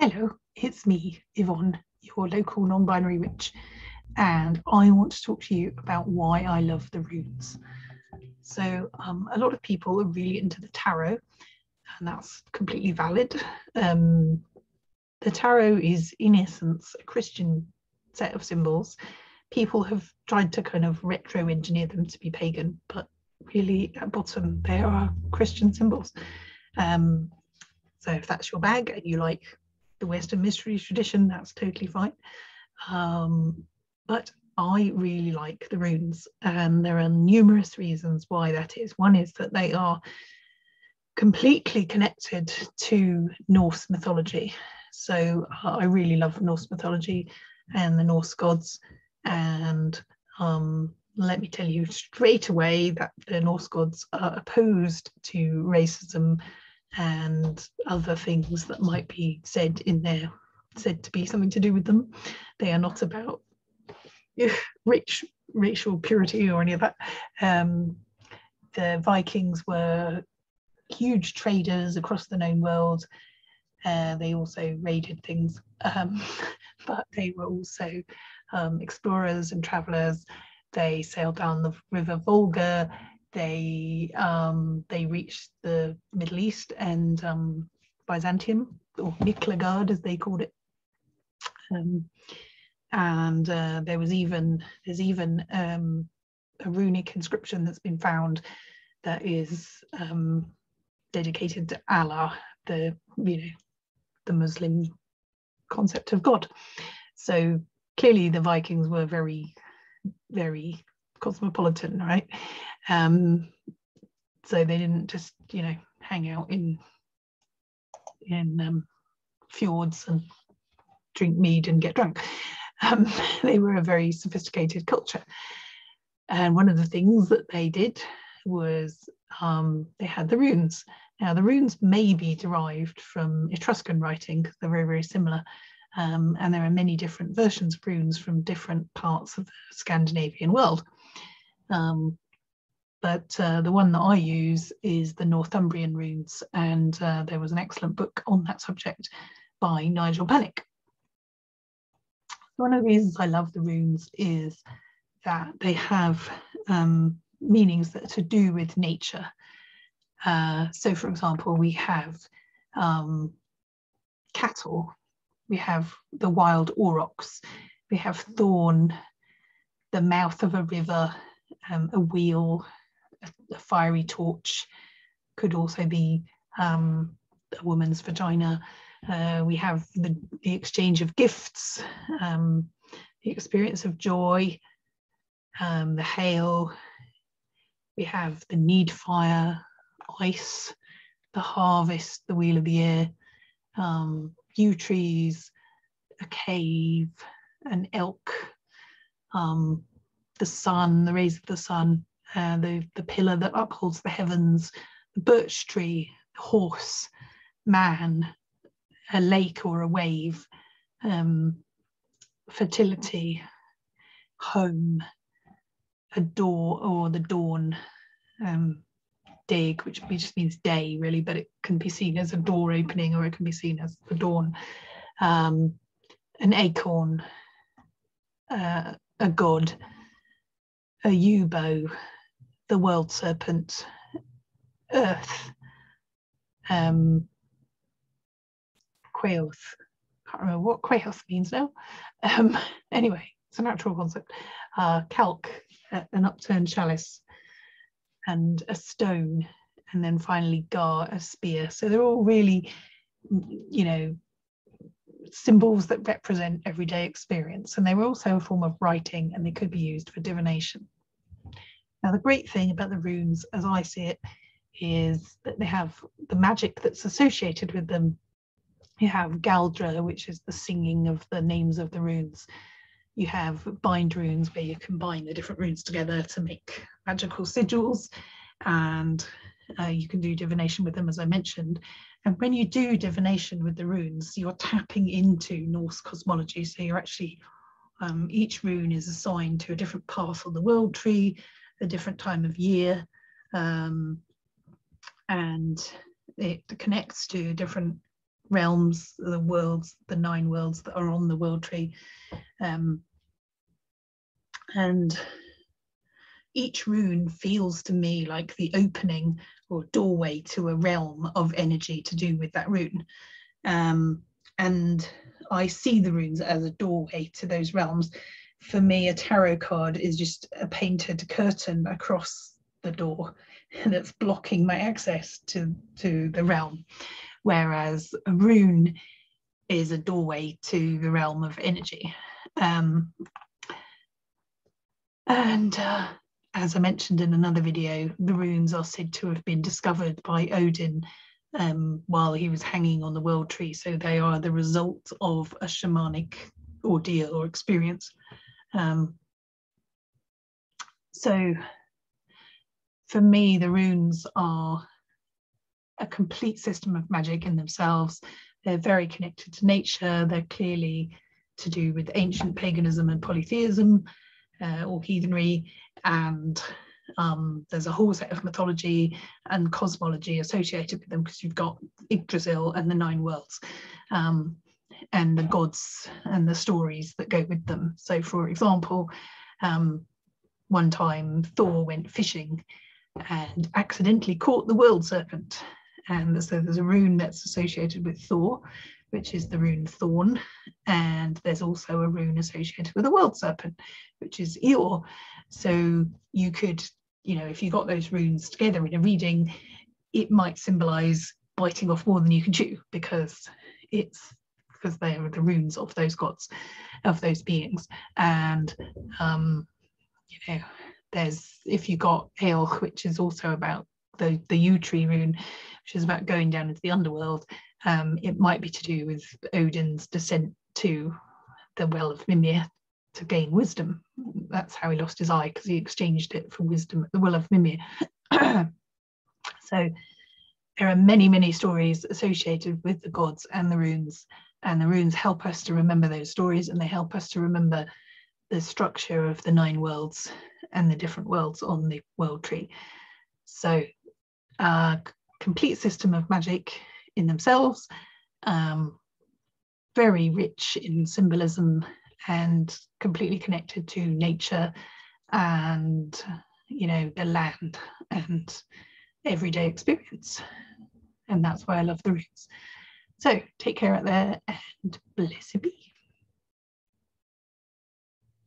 Hello, it's me, Yvonne, your local non binary witch, and I want to talk to you about why I love the runes. So, um, a lot of people are really into the tarot, and that's completely valid. Um, the tarot is, in essence, a Christian set of symbols. People have tried to kind of retro engineer them to be pagan, but really, at bottom, they are Christian symbols. Um, so, if that's your bag and you like the Western mystery tradition, that's totally fine. Um, but I really like the runes, and there are numerous reasons why that is. One is that they are completely connected to Norse mythology. So uh, I really love Norse mythology and the Norse gods. And um, let me tell you straight away that the Norse gods are opposed to racism and other things that might be said in there, said to be something to do with them. They are not about rich racial purity or any of that. Um, the Vikings were huge traders across the known world. Uh, they also raided things, um, but they were also um, explorers and travelers. They sailed down the river Volga they um, they reached the Middle East and um, Byzantium, or Miklagard as they called it. Um, and uh, there was even there's even um, a runic inscription that's been found that is um, dedicated to Allah, the you know the Muslim concept of God. So clearly the Vikings were very very cosmopolitan, right? Um, so they didn't just, you know, hang out in in um, fjords and drink mead and get drunk. Um, they were a very sophisticated culture. And one of the things that they did was um, they had the runes. Now, the runes may be derived from Etruscan writing because they're very, very similar. Um, and there are many different versions of runes from different parts of the Scandinavian world. Um, but uh, the one that I use is the Northumbrian runes, and uh, there was an excellent book on that subject by Nigel Pennick. One of the reasons I love the runes is that they have um, meanings that are to do with nature. Uh, so, for example, we have um, cattle, we have the wild aurochs, we have thorn, the mouth of a river, um, a wheel, a, fiery torch, could also be um, a woman's vagina. Uh, we have the, the exchange of gifts, um, the experience of joy, um, the hail. We have the need fire, ice, the harvest, the wheel of the year, um, yew trees, a cave, an elk, um, the sun, the rays of the sun, uh, the, the pillar that upholds the heavens, the birch tree, horse, man, a lake or a wave, um, fertility, home, a door or the dawn, um, dig, which just means day really, but it can be seen as a door opening or it can be seen as the dawn, um, an acorn, uh, a god, a Yubo, the world serpent, earth, um, Quaoth. Can't remember what Quaoth means now. Um, anyway, it's a natural concept. Uh, calc, an upturned chalice, and a stone, and then finally gar, a spear. So they're all really, you know, symbols that represent everyday experience. And they were also a form of writing and they could be used for divination. Now, the great thing about the runes, as I see it, is that they have the magic that's associated with them. You have Galdr, which is the singing of the names of the runes. You have bind runes, where you combine the different runes together to make magical sigils, and uh, you can do divination with them, as I mentioned. And when you do divination with the runes, you're tapping into Norse cosmology. So you're actually, um, each rune is assigned to a different path on the world tree, a different time of year, um, and it connects to different realms, the worlds, the nine worlds that are on the world tree. Um, and each rune feels to me like the opening or doorway to a realm of energy to do with that rune. Um, and I see the runes as a doorway to those realms. For me, a tarot card is just a painted curtain across the door that's blocking my access to, to the realm. Whereas a rune is a doorway to the realm of energy. Um, and uh, as I mentioned in another video, the runes are said to have been discovered by Odin um, while he was hanging on the world tree. So they are the result of a shamanic ordeal or experience. Um, so for me, the runes are a complete system of magic in themselves. They're very connected to nature. They're clearly to do with ancient paganism and polytheism uh, or heathenry. And um, there's a whole set of mythology and cosmology associated with them because you've got Yggdrasil and the nine worlds um, and the gods and the stories that go with them. So, for example, um, one time Thor went fishing and accidentally caught the world serpent. And so there's a rune that's associated with Thor, which is the rune Thorn. And there's also a rune associated with the world serpent, which is Eor. So you could, you know, if you got those runes together in a reading, it might symbolize biting off more than you can chew because it's because they are the runes of those gods, of those beings. And, um, you know, there's, if you got Eoh, which is also about the, the yew tree rune, which is about going down into the underworld, um, it might be to do with Odin's descent to the well of Mimir to gain wisdom. That's how he lost his eye because he exchanged it for wisdom at the well of Mimir. so there are many, many stories associated with the gods and the runes, and the runes help us to remember those stories and they help us to remember the structure of the nine worlds and the different worlds on the world tree. So a complete system of magic in themselves, um, very rich in symbolism and completely connected to nature and you know the land and everyday experience and that's why i love the roots so take care out there and blessed be